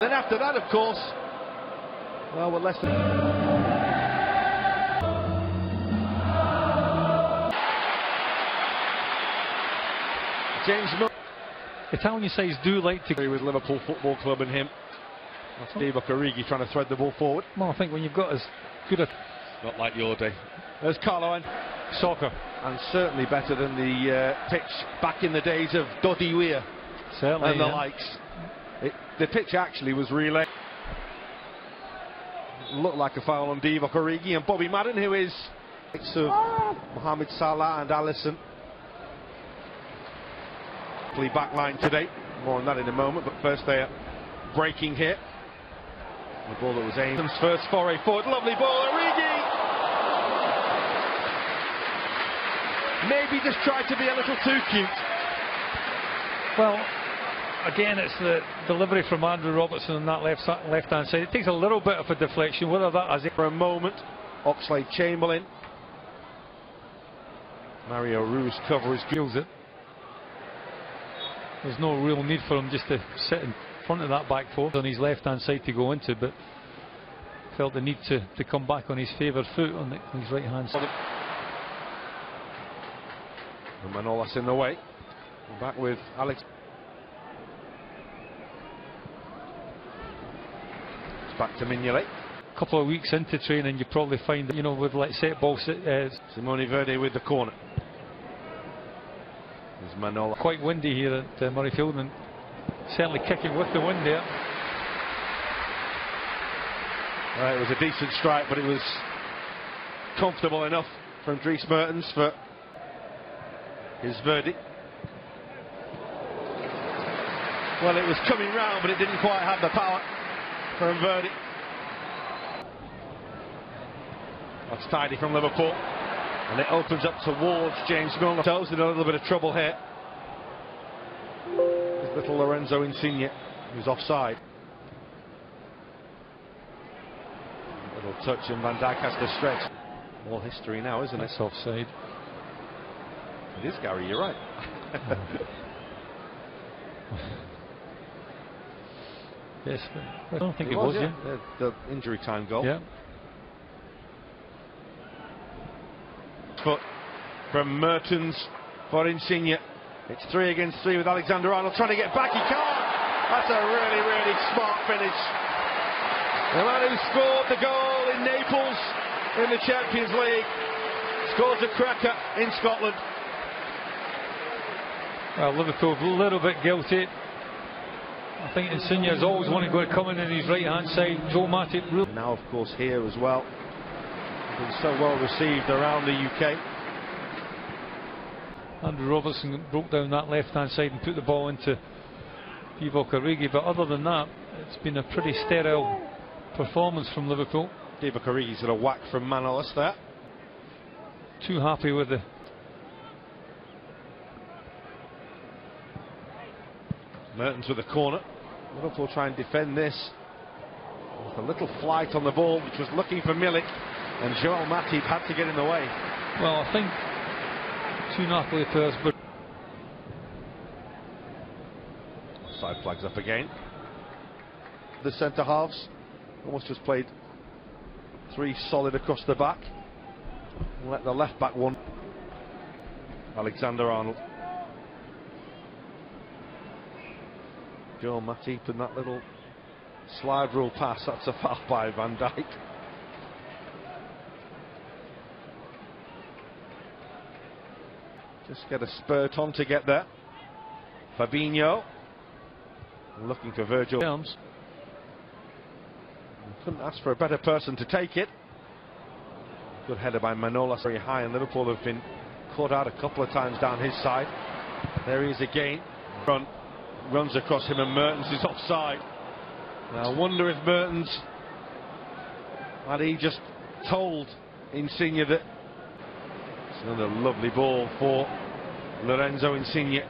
Then after that, of course, well, we're less than... James Milner Italian sides do like to. agree with Liverpool Football Club and him. That's Divock Origi trying to thread the ball forward. Well, I think when you've got as good a Not like your day. There's Carlo and soccer, and certainly better than the uh, pitch back in the days of Doddie Weir certainly. and the yeah. likes. It, the pitch actually was relay. Looked like a foul on Divock Origi and Bobby Madden, who is mix of uh, Mohamed Salah and Alisson. Play back line today. More on that in a moment, but first they are breaking here. The ball that was aimed. First foray forward, lovely ball, Origi! Maybe just tried to be a little too cute. Well, again, it's the delivery from Andrew Robertson on that left left-hand side. It takes a little bit of a deflection. Whether that has it. for a moment. Oxlade Chamberlain. Mario Ruiz covers. Feels it. There's no real need for him just to sit in front of that back four on his left hand side to go into, but felt the need to, to come back on his favoured foot on, the, on his right hand side. And Manolas in the way. Back with Alex. Back to Mignolet. A couple of weeks into training, you probably find that, you know, with like set ball, sit- uh, Simone Verdi with the corner. There's Manola. quite windy here at uh, Murrayfield and certainly kicking with the wind there. Uh, it was a decent strike, but it was comfortable enough from Dries Mertens for his verdict. Well, it was coming round, but it didn't quite have the power from Verdi. That's tidy from Liverpool. And it opens up towards James Milner. Themselves in a little bit of trouble here. There's little Lorenzo Insigne, who's offside. Little touch and Van Dijk has to stretch. All history now, isn't it? That's offside. It is, Gary, you're right. Yes, I don't think it, was, yeah. The, the injury time goal. Yeah. Foot from Mertens for Insigne. It's three against three with Alexander Arnold trying to get back. He can't. That's a really, really smart finish. The man who scored the goal in Naples in the Champions League scores a cracker in Scotland. Well, Liverpool a little bit guilty. I think Insigne has always wanted to go coming in his right hand side. Joe Matip Now, of course, here as well. Been so well received around the UK. Andrew Robertson broke down that left hand side and put the ball into Divock Origi. But other than that, it's been a pretty sterile performance from Liverpool. Divock Origi's got a whack from Manolas there. Too happy with the Mertens with a corner. Liverpool try and defend this. With a little flight on the ball, which was looking for Milik, and Joel Matip had to get in the way. well, I think two Napoli players, but Side flags up again. The centre halves almost just played three solid across the back. Let the left back one. Alexander Arnold. Joel Matip and that little slide rule pass. That's a foul by Van Dijk. Just get a spurt on to get there. Fabinho looking for Virgil. terms. Couldn't ask for a better person to take it. Good header by Manolas, very high, and Liverpool have been caught out a couple of times down his side. There he is again. Run, runs across him, and Mertens is offside. Now, I wonder if Mertens had he just told Insigne that it's another lovely ball for Lorenzo Insigne.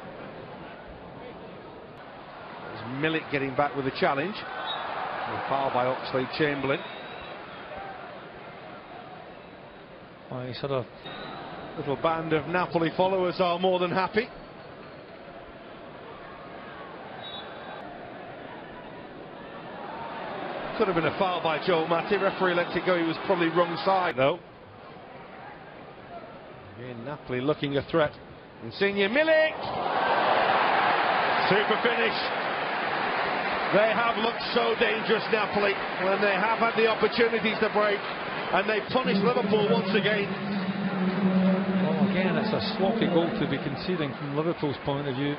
There's Milik getting back with a challenge. A foul by Oxlade Chamberlain. Well, he's had a Little band of Napoli followers are more than happy. Could have been a foul by Joe Matip. Referee lets it go. He was probably wrong side though. Again, Napoli looking a threat. Insigne Milik! Super finish. They have looked so dangerous, Napoli, when they have had the opportunities to break, and they punish Liverpool once again. Well, again, it's a sloppy goal to be conceding from Liverpool's point of view.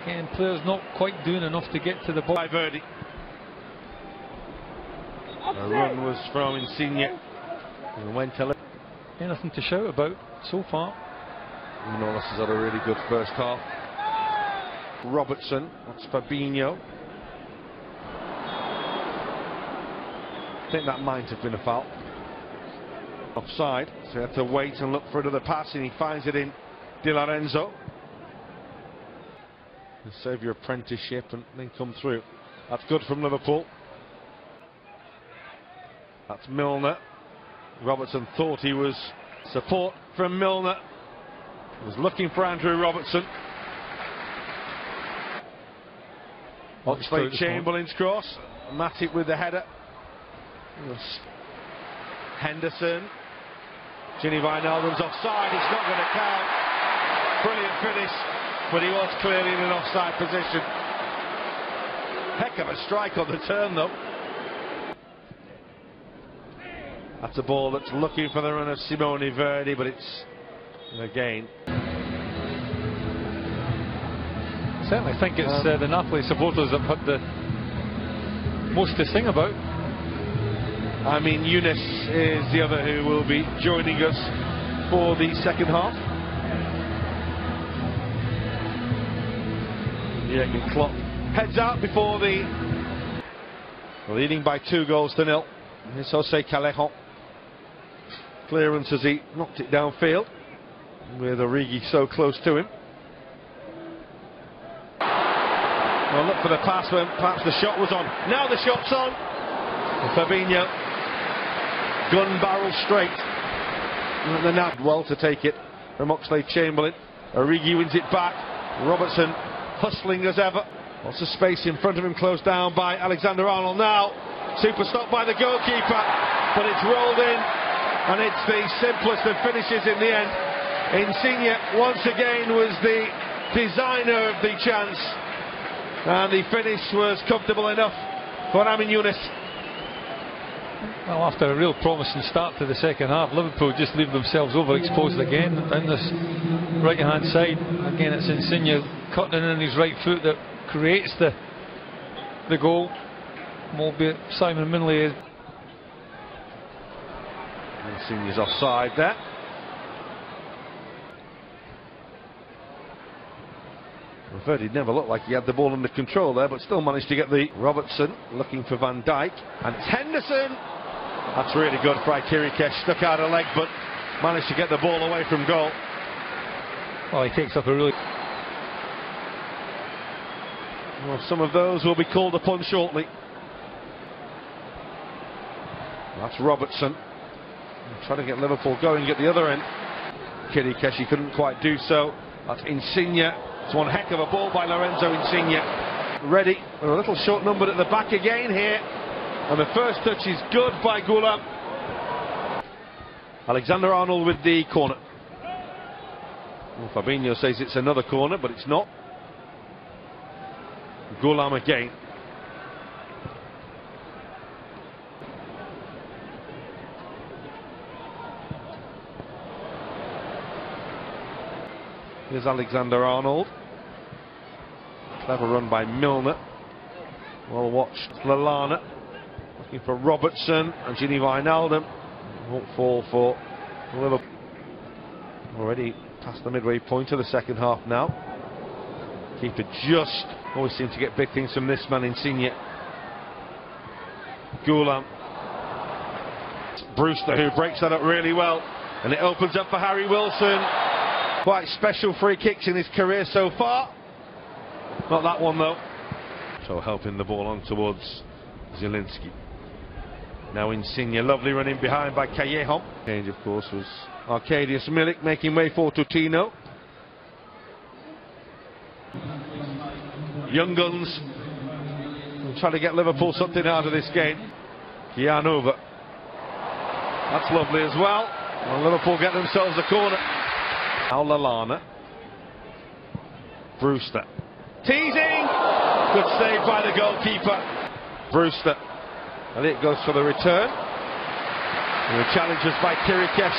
Again, players not quite doing enough to get to the ball. By Verdi. The run was from Insigne. And went to Anything to shout about so far? Manolas has had a really good first half. Robertson, that's Fabinho. I think that might have been a foul. Offside, so he had to wait and look for another pass, and he finds it in Di Lorenzo. Save your apprenticeship and then come through. That's good from Liverpool. That's Milner. Robertson thought he was support from Milner. Was looking for Andrew Robertson. Oxlade Chamberlain's cross. Matip with the header. Henderson. Gini Wijnaldum's offside. It's not going to count. Brilliant finish. But he was clearly in an offside position. Heck of a strike on the turn though. That's a ball that's looking for the run of Simone Verdi, but it's again. Certainly think it's um, uh, the Napoli supporters that had the most to sing about. I mean, Younes is the other who will be joining us for the second half. Jurgen Klopp heads out before the leading by two goals to nil. It's Jose Callejon clearance as he knocked it downfield with Origi so close to him. Well, look for the pass when perhaps the shot was on. Now the shot's on. Fabinho, gun barrel straight. And the nab well to take it from Oxlade Chamberlain. Origi wins it back. Robertson hustling as ever. Lots of space in front of him, closed down by Alexander Arnold now. Super stop by the goalkeeper, but it's rolled in and it's the simplest of finishes in the end. Insigne once again was the designer of the chance and the finish was comfortable enough for Amin Younes. Well, after a real promising start to the second half, Liverpool just leave themselves overexposed again down this right hand side. Again, it's Insigne cutting in his right foot that creates the the goal. Albeit Simon Insigne's offside there. Verdi never looked like he had the ball under control there, but still managed to get the Robertson looking for Van Dijk. And Henderson, that's really good. Fry Chiriches stuck out a leg, but managed to get the ball away from goal. Well, he takes up a really. Well, some of those will be called upon shortly. That's Robertson. Trying to get Liverpool going at the other end. Chiriches couldn't quite do so. That's Insigne. It's one heck of a ball by Lorenzo Insigne. Ready. We're a little short numbered at the back again here. And the first touch is good by Ghoulam. Alexander Arnold with the corner. Well, Fabinho says it's another corner, but it's not. Ghoulam again. Here's Alexander Arnold. Clever run by Milner. Well watched Lallana Looking for Robertson and Gini Wijnaldum. Won't fall for Liverpool. Already past the midway point of the second half now. Keeper just always seems to get big things from this man in Insigne. Ghoulam. Brewster who breaks that up really well. And it opens up for Harry Wilson. Quite special free kicks in his career so far. Not that one though. So helping the ball on towards Zielinski. Now Insigne, lovely running behind by Callejon. Change of course was Arkadiusz Milik making way for Tutino. Young Guns and try to get Liverpool something out of this game. But that's lovely as well. And Liverpool get themselves a corner. Al Lallana. Brewster. Teasing! Good save by the goalkeeper. Brewster. And it goes for the return. And the challenge is by Chiriches